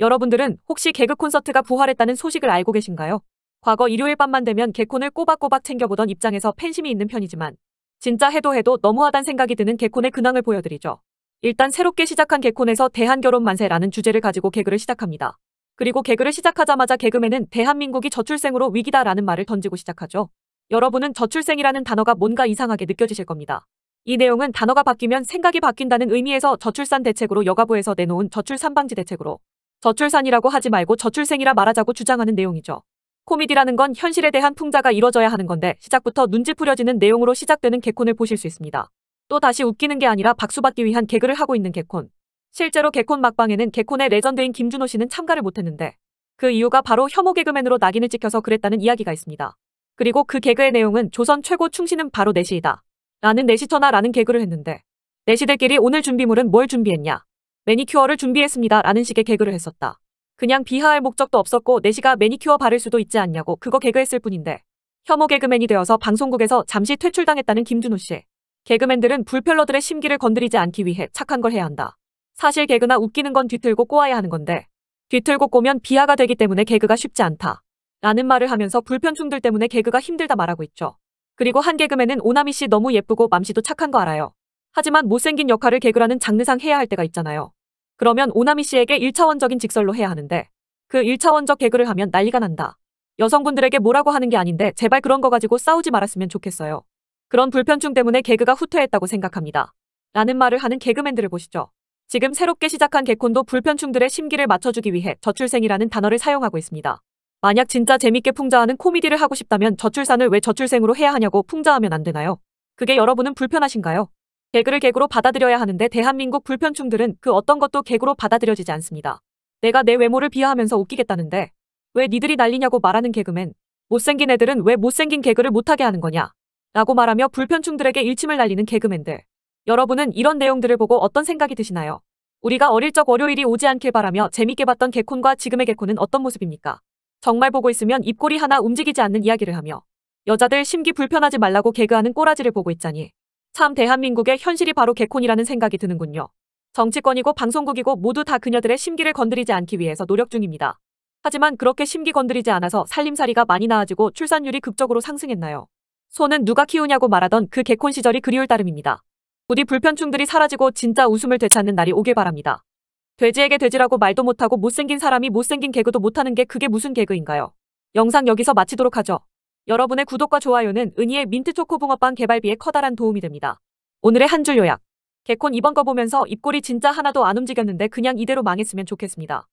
여러분들은 혹시 개그 콘서트가 부활했다는 소식을 알고 계신가요? 과거 일요일 밤만 되면 개콘을 꼬박꼬박 챙겨보던 입장에서 팬심이 있는 편이지만 진짜 해도 해도 너무하단 생각이 드는 개콘의 근황을 보여드리죠. 일단 새롭게 시작한 개콘에서 대한결혼 만세라는 주제를 가지고 개그를 시작합니다. 그리고 개그를 시작하자마자 개그맨은 대한민국이 저출생으로 위기다라는 말을 던지고 시작하죠. 여러분은 저출생이라는 단어가 뭔가 이상하게 느껴지실 겁니다. 이 내용은 단어가 바뀌면 생각이 바뀐다는 의미에서 저출산 대책으로 여가부에서 내놓은 저출산 방지 대책으로 저출산이라고 하지 말고 저출생이라 말하자고 주장하는 내용이죠. 코미디라는 건 현실에 대한 풍자가 이뤄져야 하는 건데 시작부터 눈치 뿌려지는 내용으로 시작되는 개콘을 보실 수 있습니다. 또 다시 웃기는 게 아니라 박수받기 위한 개그를 하고 있는 개콘. 실제로 개콘 막방에는 개콘의 레전드인 김준호 씨는 참가를 못했는데 그 이유가 바로 혐오 개그맨으로 낙인을 찍혀서 그랬다는 이야기가 있습니다. 그리고 그 개그의 내용은 조선 최고 충신은 바로 내시이다. 라는 내시터나 라는 개그를 했는데 내시들끼리 오늘 준비물은 뭘 준비했냐. 매니큐어를 준비했습니다. 라는 식의 개그를 했었다. 그냥 비하할 목적도 없었고 내시가 매니큐어 바를 수도 있지 않냐고 그거 개그했을 뿐인데 혐오 개그맨이 되어서 방송국에서 잠시 퇴출당했다는 김준호 씨. 개그맨들은 불펠러들의 심기를 건드리지 않기 위해 착한 걸 해야 한다. 사실 개그나 웃기는 건 뒤틀고 꼬아야 하는 건데 뒤틀고 꼬면 비하가 되기 때문에 개그가 쉽지 않다. 라는 말을 하면서 불편충들 때문에 개그가 힘들다 말하고 있죠. 그리고 한 개그맨은 오나미 씨 너무 예쁘고 맘씨도 착한 거 알아요. 하지만 못생긴 역할을 개그라는 장르상 해야 할 때가 있잖아요. 그러면 오나미 씨에게 1차원적인 직설로 해야 하는데 그 1차원적 개그를 하면 난리가 난다. 여성분들에게 뭐라고 하는 게 아닌데 제발 그런 거 가지고 싸우지 말았으면 좋겠어요. 그런 불편충 때문에 개그가 후퇴했다고 생각합니다. 라는 말을 하는 개그맨들을 보시죠. 지금 새롭게 시작한 개콘도 불편충들의 심기를 맞춰주기 위해 저출생이라는 단어를 사용하고 있습니다. 만약 진짜 재밌게 풍자하는 코미디를 하고 싶다면 저출산을 왜 저출생으로 해야 하냐고 풍자하면 안 되나요? 그게 여러분은 불편하신가요? 개그를 개그로 받아들여야 하는데 대한민국 불편충들은 그 어떤 것도 개그로 받아들여지지 않습니다. 내가 내 외모를 비하하면서 웃기겠다는데 왜 니들이 난리냐고 말하는 개그맨 못생긴 애들은 왜 못생긴 개그를 못하게 하는 거냐 라고 말하며 불편충들에게 일침을 날리는 개그맨들 여러분은 이런 내용들을 보고 어떤 생각이 드시나요? 우리가 어릴 적 월요일이 오지 않길 바라며 재밌게 봤던 개콘과 지금의 개콘은 어떤 모습입니까? 정말 보고 있으면 입꼬리 하나 움직이지 않는 이야기를 하며 여자들 심기 불편하지 말라고 개그하는 꼬라지를 보고 있자니 참 대한민국의 현실이 바로 개콘이라는 생각이 드는군요. 정치권이고 방송국이고 모두 다 그녀들의 심기를 건드리지 않기 위해서 노력 중입니다. 하지만 그렇게 심기 건드리지 않아서 살림살이가 많이 나아지고 출산율이 극적으로 상승했나요? 소는 누가 키우냐고 말하던 그 개콘 시절이 그리울 따름입니다. 부디 불편충들이 사라지고 진짜 웃음을 되찾는 날이 오길 바랍니다. 돼지에게 돼지라고 말도 못하고 못생긴 사람이 못생긴 개그도 못하는 게 그게 무슨 개그인가요? 영상 여기서 마치도록 하죠. 여러분의 구독과 좋아요는 은희의 민트초코 붕어빵 개발비에 커다란 도움이 됩니다. 오늘의 한 줄 요약. 개콘 이번 거 보면서 입꼬리 진짜 하나도 안 움직였는데 그냥 이대로 망했으면 좋겠습니다.